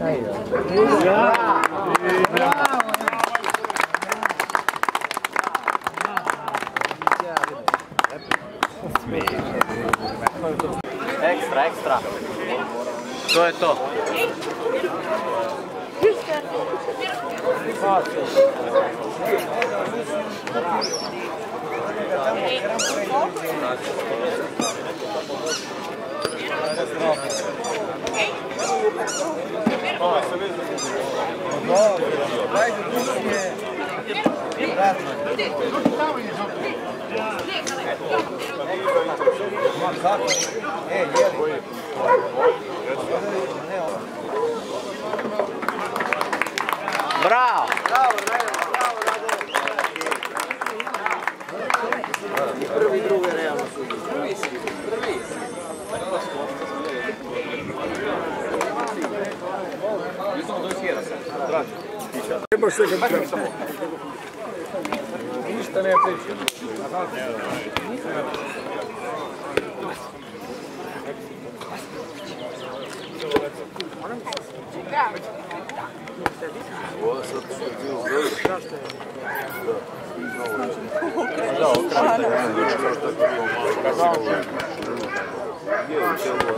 Aí, ó. Extra, extra. To je to. Thank you das drogas. Ó, nove, mais de tudo que é. É, ele. Bravo! Вот, Да.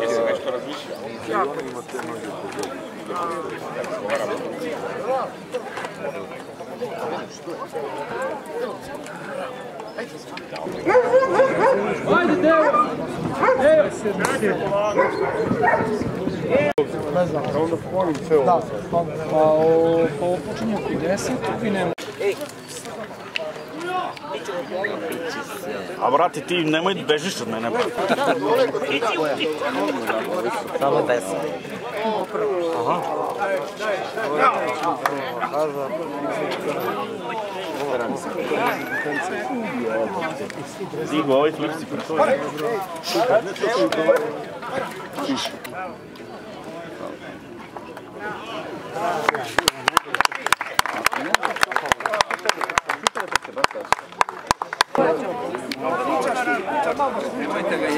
Если хочу различия, он не Да. Vai de Deus! Ne znam, onda polim sve ovo. Da, pa, pa, o, pa počinje oko 10, krenemo. A brate, ti nemoj bežiš od mene, brate. Samo 10. Aha. Digo, ovaj flipsi.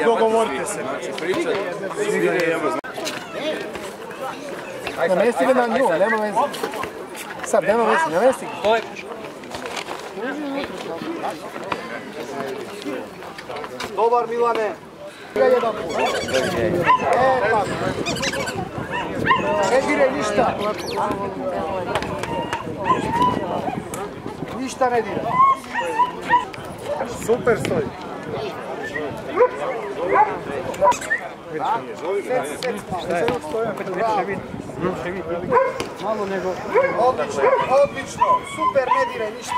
Dogovorite se. Znači, Namesti ga na nju, nema veze. Sad, nema veze, namesti ga. Dobar Milane. Jedan e, pa. Ne diraj ništa. Ništa ne diraj. Super stoji. Šta je? Malo nego... Odlično, odlično, super, ne dire ništa.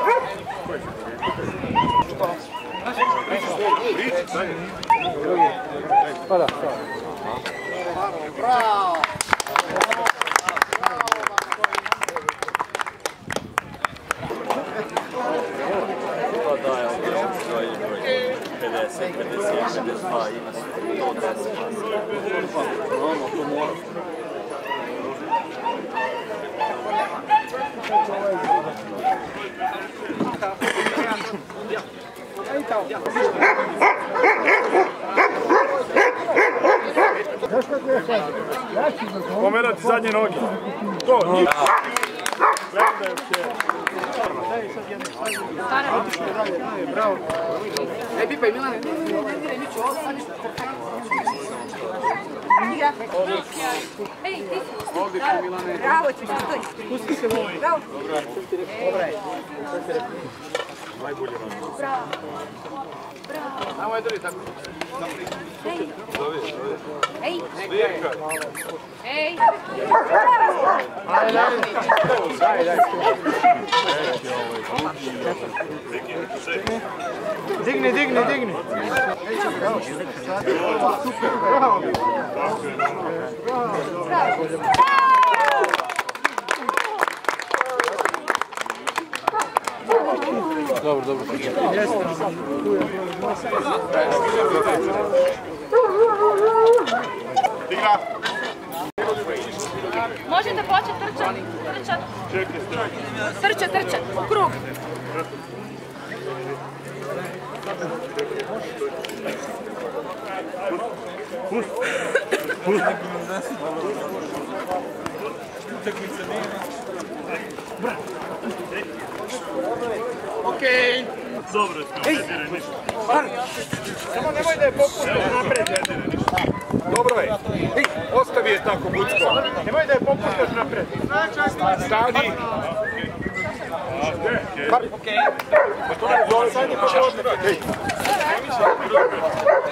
Pa da, Bravo! Ima se to 10. Normalno, to mora. Pomerati zadnje noge. To, njih. Gledaj se. Bravo. E, Pipa i Milane, ne diraj ne, ne, ne, ništa. Ja. Ej, ti si. Ovdje Pusti se voj. Bravo. Dobro. Dobro. Najbolje vam. Bravo. Bravo. Samo je drži tako. Hey. Hey. hey! Digne, digne, digne. Dobro, dobro. Igra! Може да почне търчат. Търчат. Търчат, търчат. Круг. Пуст. Пуст. Брат. Krug. Dobro, ne diraj ništa. Samo nemoj da je popuštaš napred. Dobro je. Ostavi je tako bucko. Nemoj da je popuštaš napred. Stani.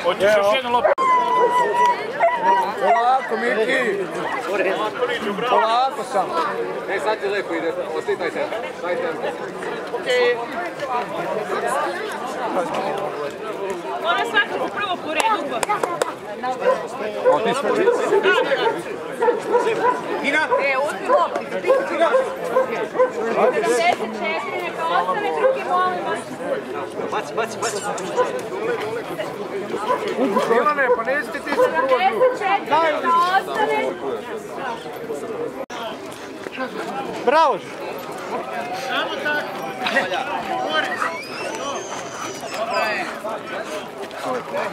Hoćeš još jednu loptu? Komiki! Polako sam. E, sad je lepo ide, ostaj se. Daj tempo. Okej. Mora svakako prvo po redu. O, ti smo živi. Ina! E, uzmi lopti. Ina! 74, neka ostane drugi, molim vas. Baci, baci, baci. Milane, pa nećete ti se prvo. 74! Bravos! Samo tako!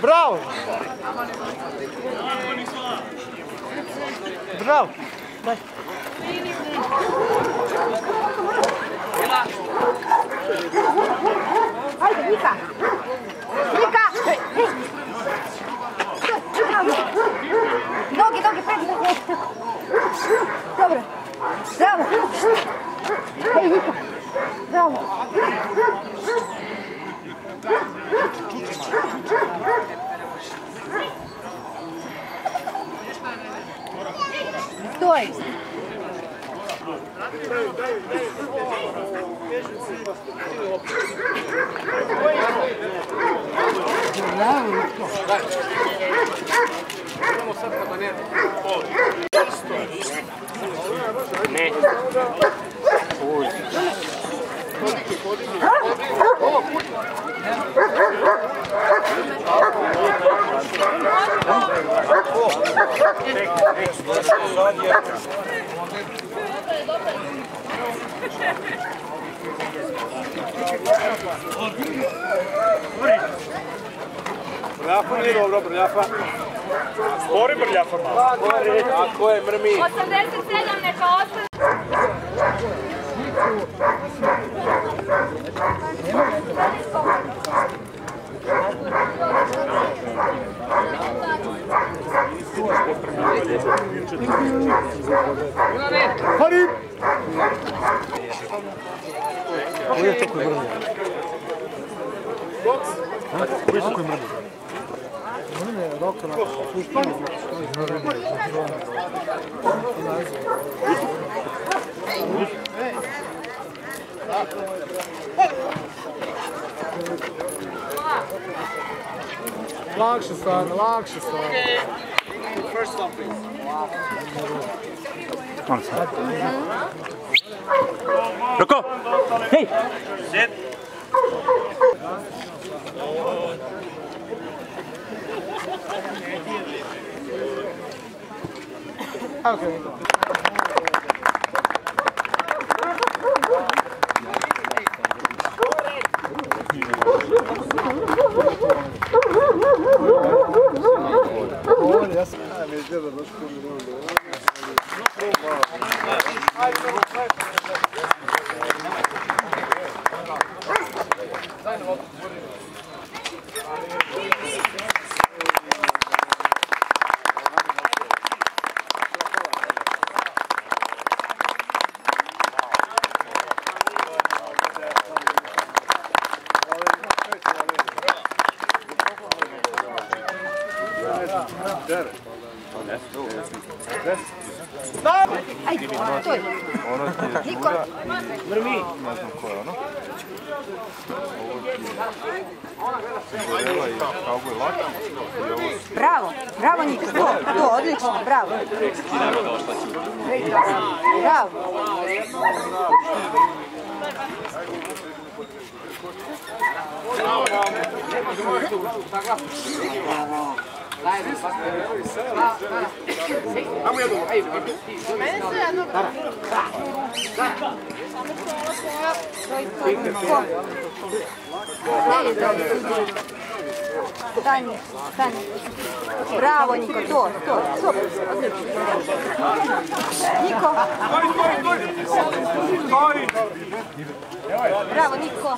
Bravo! Bravo! Daj! Ajde, Mika! Vamos! Brljafa nije dobro, brljafa. Spori brljafa malo. Ako je mrmi. 87, neka ostane. Вы какой бренд? Вы какой бренд? المهم يا دكتور Lakše stvarno, lakše stvarno. First one, please. Malo sad. Rocco! Hey! Sit! Okay. Oh, yes. I'm a little bit Ajde, stoj. Niko. Bravo, bravo Niko, to, to, odlično, bravo. Bravo. Таня, Таня. Браво, Ника, то, то, стоп. Нико. Браво, Нико.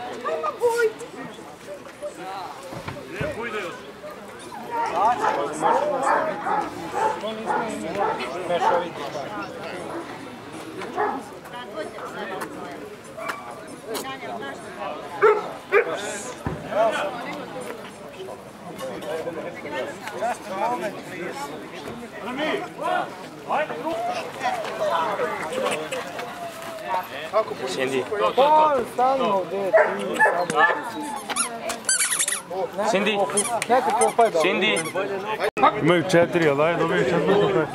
to, to, to. Cindy. Cindy. Imaju četiri, ali ajde dobiju četiri kopaj.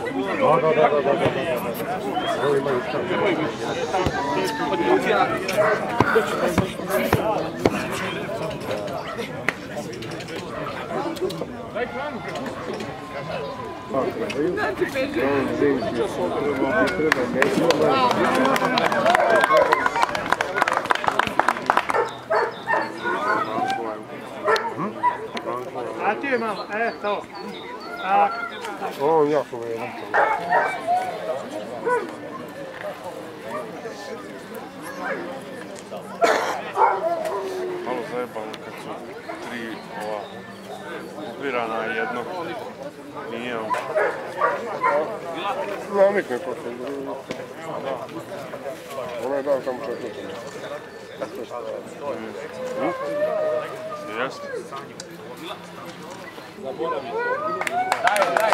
Da, da, da, da. da. Evo imaju Daj hranu, prepusti. Znači, peži. Treba, ne treba, ne treba. Je to. O, jako vrijedan. malo zajebano kad su tri ova ubirana jedno. Nije on. Namik ne prošle. Ono je dao samo četvrtu. Jeste. Zabora mi. Daj,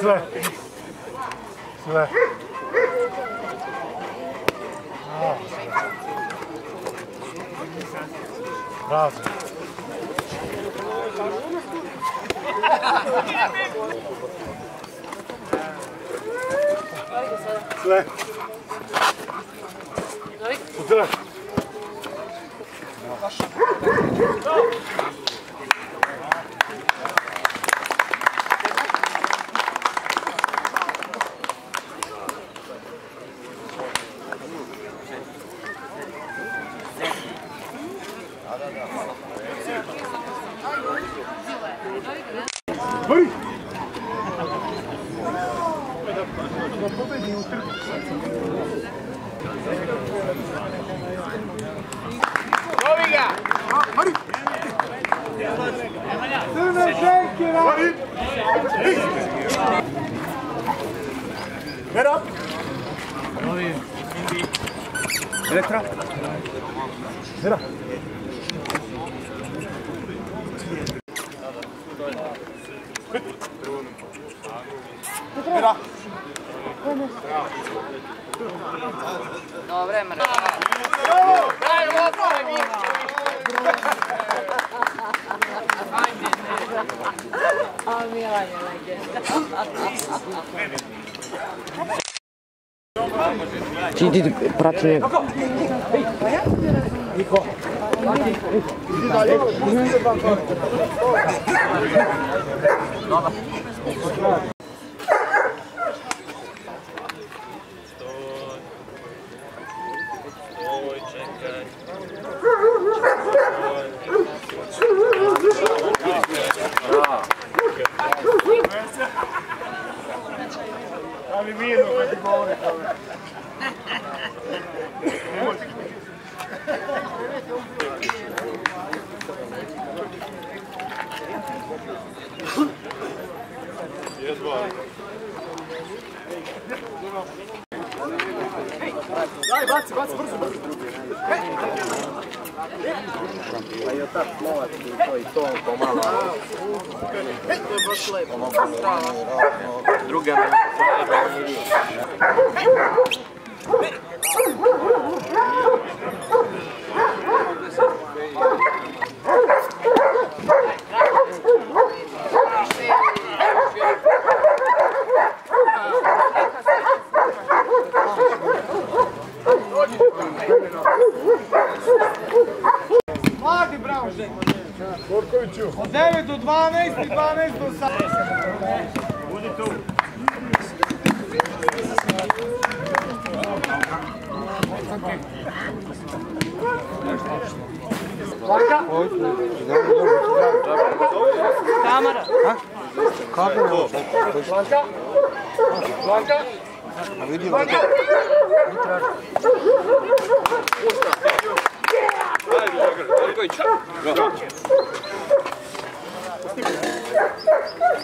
Zle. Zle. Bravo. Zle. Zle. Zle. Kamera. No, vremena. Daj, lopove, Ajde, A Milan je legenda. Ti idi, prati njega. Niko. Idi dalje, pusti se bankovi. Druga Камера. Камера. Ванка. Ванка. Видео. Ванка.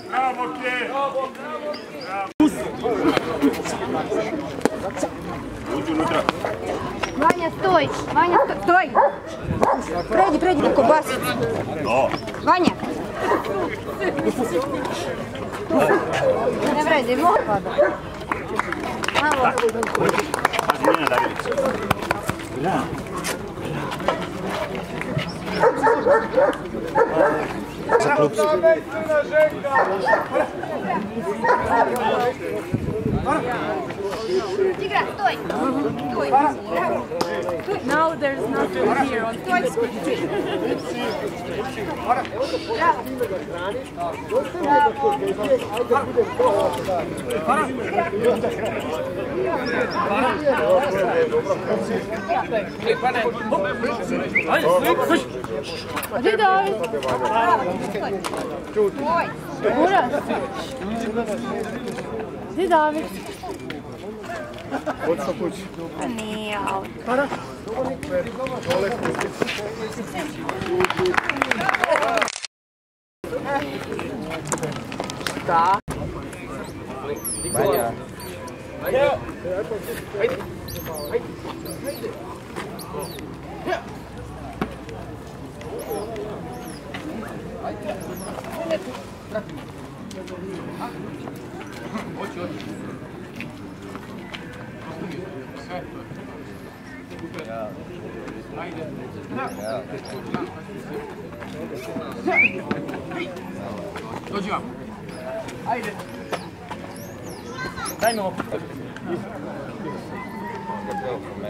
Браво, Браво, Браво. Ваня, стой! Ваня, стой! Пройди, пройди на кубас. Ваня! Не вреди, ему отпада. Мало. Возьми, Давид. Бля. Затруб. Now there's nothing here on the da ovi? Gdje da ovi? Od sa kući? Pa nije, ali... Pa da. Dole kući. Šta? Vanja. Vanja. Ajde. Ajde. Ajde. Hoće, hoće.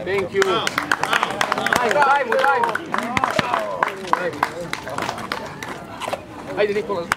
Thank you. Time, time, time. Haydi Nicholas.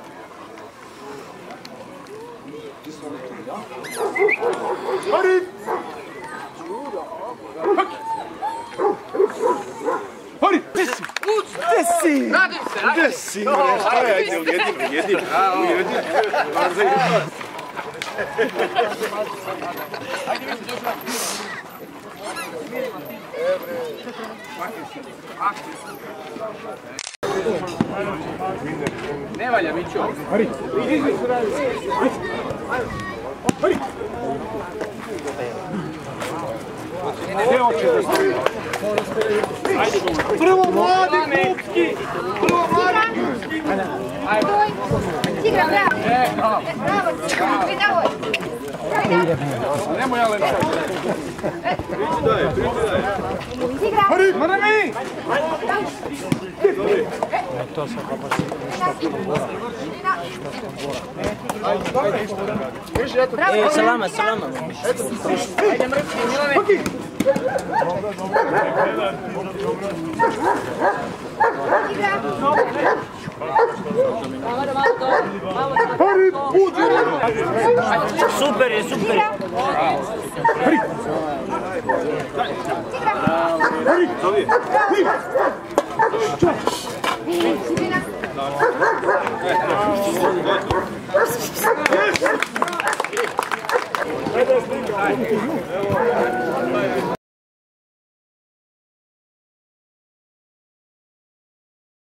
Nikola, došli. Bravo Jordan. Radim se, radim se. Ne valja, Mićo. Prvo Prvomladi klubski! Prvomladi klubski! Tigra, bravo! Bravo, Tigra, pridavoj! Nemoj, Alena! To se pa baš E, salama, salama. Ajde, mrtvi, Milane. Igra. Super super.